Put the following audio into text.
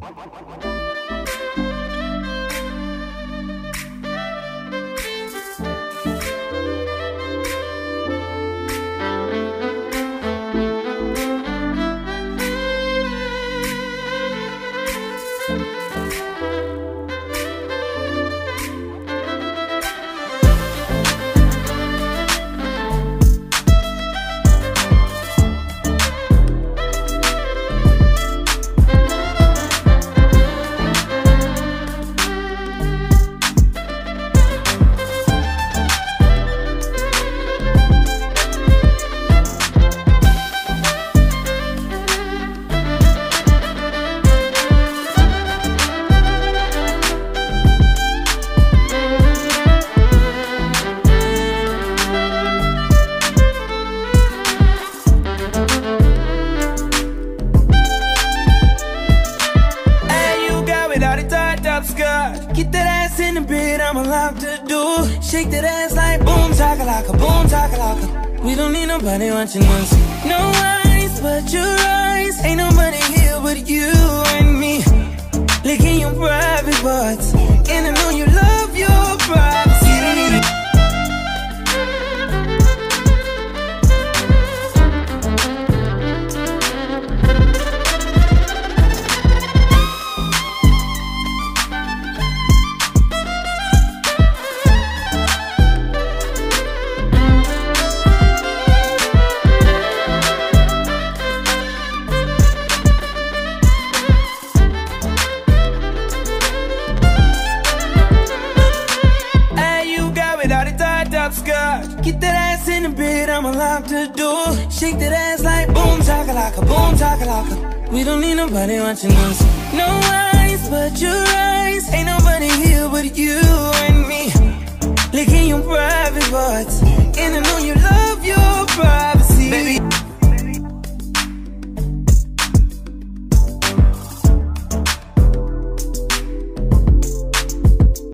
Musik Get that ass in the bed, I'm allowed to do. Shake that ass like boom, chakalaka, boom, chakalaka. We don't need nobody watching us. No eyes but your eyes. Ain't nobody here but you and me. Licking your private parts. God. Get that ass in the bed, I'm allowed to do. Shake that ass like boom, jocka, like a boom, jocka, like a. We don't need nobody watching us. No eyes but your eyes. Ain't nobody here but you and me. Licking your private parts.